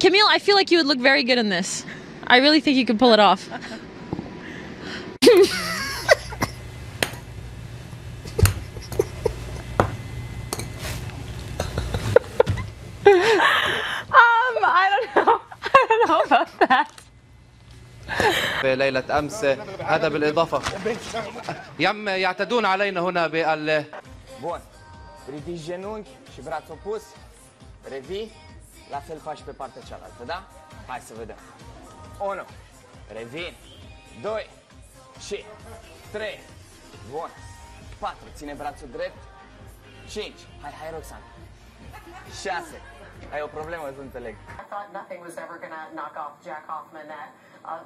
Camille, I feel like you would look very good in this. I really think you could pull it off. ليلة أمس هذا بالإضافة يم يعتدون علينا هنا بال Bun. Ridici La fel faci pe partea cealaltă, da? Hai să vedem. 1. Revin. 2. Și 3. Bun. 4. Ține brațul drept. 5. Hai, hai, Roxana. 6. Ai o problemă, să înțeleg. I thought nothing was ever going to knock off Jack Hoffman that uh,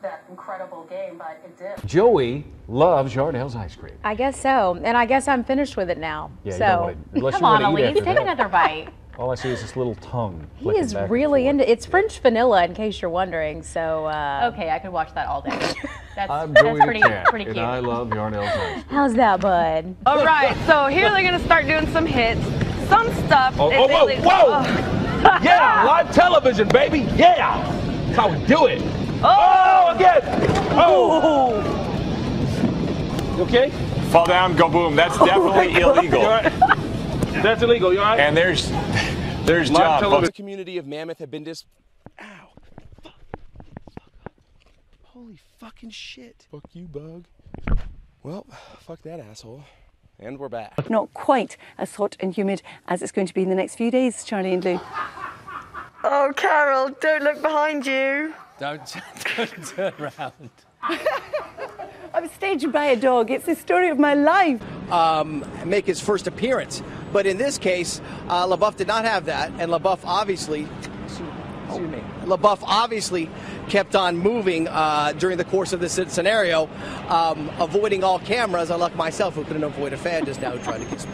that incredible game, but it did. Joey loves Yarnell's ice cream. I guess so. And I guess I'm finished with it now. Yeah, you so don't want it, unless Come you on, want to eat Elise, take another bite. All I see is this little tongue. he is back really forth. into it's French vanilla in case you're wondering. So uh, Okay, I could watch that all day. That's, I'm that's pretty, the cat, pretty and cute. I love Yarnell's how's that, bud? All right, so here they're gonna start doing some hits, some stuff. Oh, if oh, they whoa, leave- whoa! Yeah, live television, baby. Yeah, that's how we do it. Oh, again. Oh. You okay? Fall down, go boom. That's definitely You illegal. That's illegal. You all right? And there's there's Live John. television. The community of Mammoth have been dis. Ow. Fuck. Holy fucking shit. Fuck you, bug. Well, fuck that asshole. And we're back. Not quite as hot and humid as it's going to be in the next few days, Charlie and Lou. Oh, Carol, don't look behind you. Don't turn around. I'm staged by a dog. It's the story of my life. um, make his first appearance. But in this case, uh, LaBeouf did not have that, and LaBeouf obviously, excuse me, LaBeouf obviously kept on moving uh, during the course of this scenario, um, avoiding all cameras, unlike myself, who couldn't avoid a fan just now who tried to kiss me.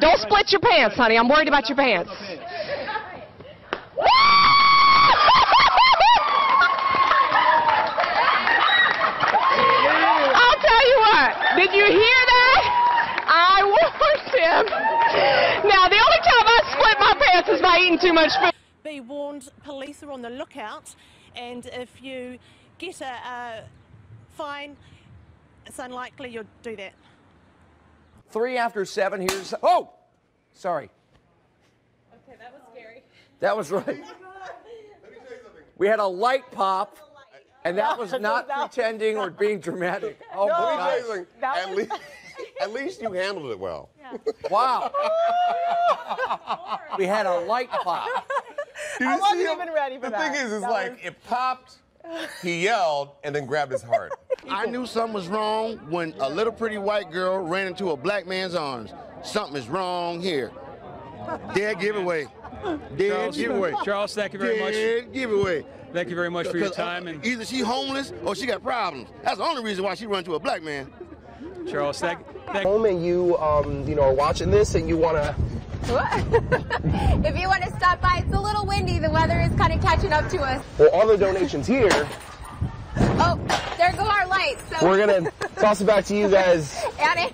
Don't split your pants, honey. I'm worried about your pants. I'll tell you what. Did you hear that? I warned him. Now, the only time I split my pants is by eating too much food. Be warned, police are on the lookout, and if you get a, a fine, it's unlikely you'll do that. Three after seven, here's. Oh! Sorry. Okay, that was scary. That was right. We had a light pop, and that was not pretending or being dramatic. Oh my Let me tell God. you something. At least, at least you handled it well. Wow. we had a light pop. Did I wasn't see him? even ready for the that. thing is, it's That like was- it popped, he yelled, and then grabbed his heart. I knew something was wrong when a little pretty white girl ran into a black man's arms. Something is wrong here. Dead giveaway. Dead Charles, giveaway. Charles, thank you very much. Dead giveaway. Thank you very much for your Because, uh, time. And either she homeless or she got problems. That's the only reason why she run to a black man. Charles, thank, thank Home and you, um, you know, are watching this and you want to. if you want to stop by, it's a little windy. The weather is kind of catching up to us. Well, all the donations here, Oh, there go our lights. So we're gonna toss it back to you guys. Annie,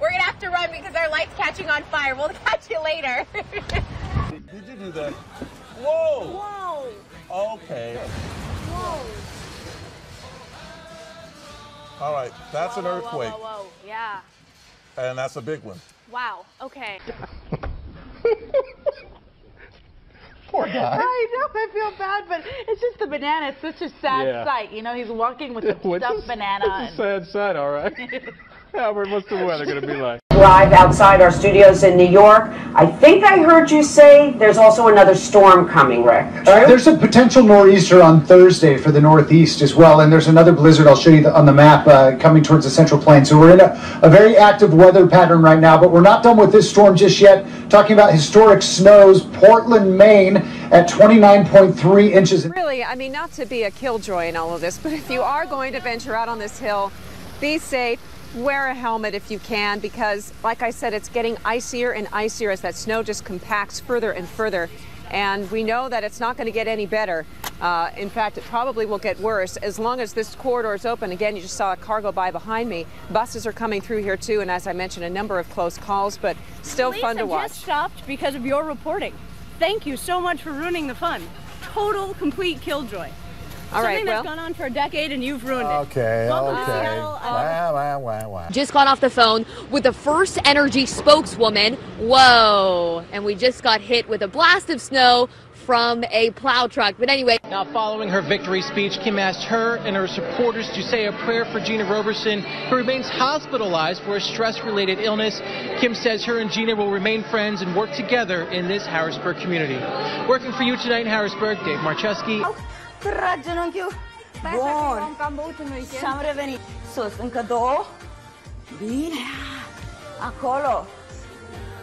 we're gonna have to run because our light's catching on fire. We'll catch you later. Did you do that? Whoa! Whoa! Okay. All right. That's an Whoa, whoa, earthquake, Whoa, whoa, whoa. Yeah. and that's a big one. Wow. Okay. Poor guy. I know, I feel bad, but it's just the banana. It's such a sad Yeah. sight. You know, he's walking with a What's stuffed banana. It's a sad sight, all right. Albert, what's the weather going to be like? Live outside our studios in New York. I think I heard you say there's also another storm coming, Rick. There's a potential nor'easter on Thursday for the Northeast as well, and there's another blizzard I'll show you on the map uh, coming towards the Central Plains. So we're in a, a very active weather pattern right now, but we're not done with this storm just yet. Talking about historic snows, Portland, Maine at 29.3 inches. Really, I mean, not to be a killjoy in all of this, but if you are going to venture out on this hill, be safe. Wear a helmet if you can, because, like I said, it's getting icier and icier as that snow just compacts further and further. And we know that it's not going to get any better. Uh, in fact, it probably will get worse as long as this corridor is open. Again, you just saw a car go by behind me. Buses are coming through here too, and as I mentioned, a number of close calls, but still Police fun to watch. just stopped because of your reporting. Thank you so much for ruining the fun. total, complete killjoy. All right, Something that's well- gone on for a decade and you've ruined it. Okay, Welcome to okay. Seattle. Uh, Wow, wow, wow, wow. Just got off the phone with the First Energy spokeswoman. Whoa. And we just got hit with a blast of snow from a plow truck. But anyway. Now, following her victory speech, Kim asked her and her supporters to say a prayer for Gina Roberson, who remains hospitalized for a stress related illness. Kim says her and Gina will remain friends and work together in this Harrisburg community. Working for you tonight in Harrisburg, Dave Marcheski. Trag genunchiul. Bun. Și am revenit. Sus, încă două. Bine. Acolo.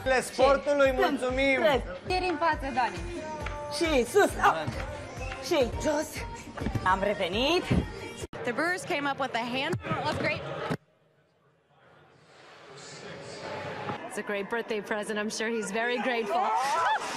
Le sportului, mulțumim! Ieri în față, Dani. Și sus. Oh. Au. Și jos. Am revenit. The Brewers came up with a handful of oh, great. It's a great birthday present. I'm sure he's very grateful. Oh.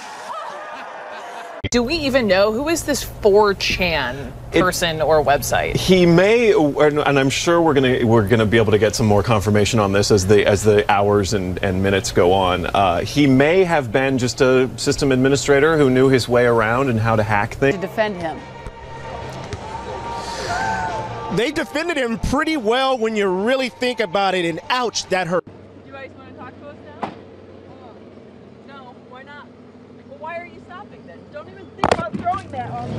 Do we even know who is this 4chan person or website? He may, and I'm sure we're gonna we're gonna be able to get some more confirmation on this as the as the hours and, and minutes go on. Uh, he may have been just a system administrator who knew his way around and how to hack things. To defend him. They defended him pretty well when you really think about it, and ouch, that hurt. You guys want to talk to us now? No, why not? Well, why are you stopping then? Don't even think about throwing that on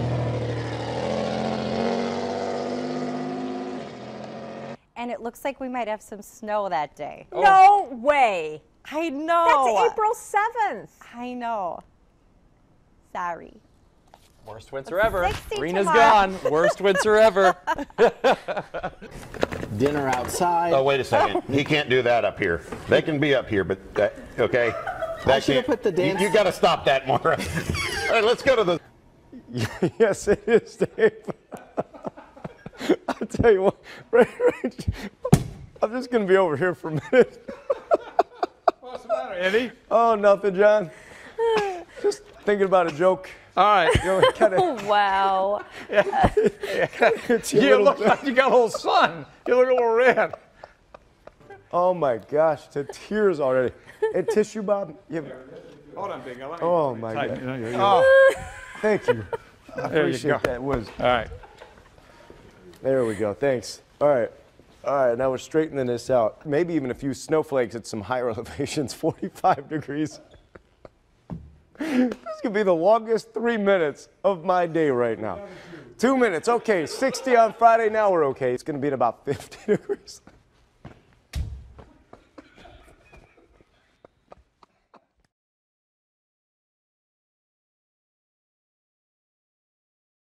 And it looks like we might have some snow that day. Oh. No way. I know. That's April 7th. I know. Sorry. Worst winter ever. 60 Rena's gone. Worst winter ever. Dinner outside. Oh, wait a second. he can't do that up here. They can be up here, but that, okay. That should've put the dance- You, got to stop that, Maura. All right, let's go to the. yes, it is, Dave. I'll tell you what, right, right. I'm just gonna be over here for a minute. What's the matter, Andy? Oh, nothing, John. Just thinking about a joke. All right. You know, kind of. wow. You look like you got a little sun. You look a little red. Oh my gosh, to tears already. And tissue, Bob. You have- Hold on, big guy. Let me- Oh let me my tighten God. it. Oh. Thank you. I There you appreciate go. that. Was All right. there we go. Thanks. All right. All right. Now we're straightening this out. Maybe even a few snowflakes at some higher elevations. 45 degrees. this could be the longest three minutes of my day right now. Two minutes. Okay. 60 on Friday. Now we're okay. It's going to be at about 50 degrees.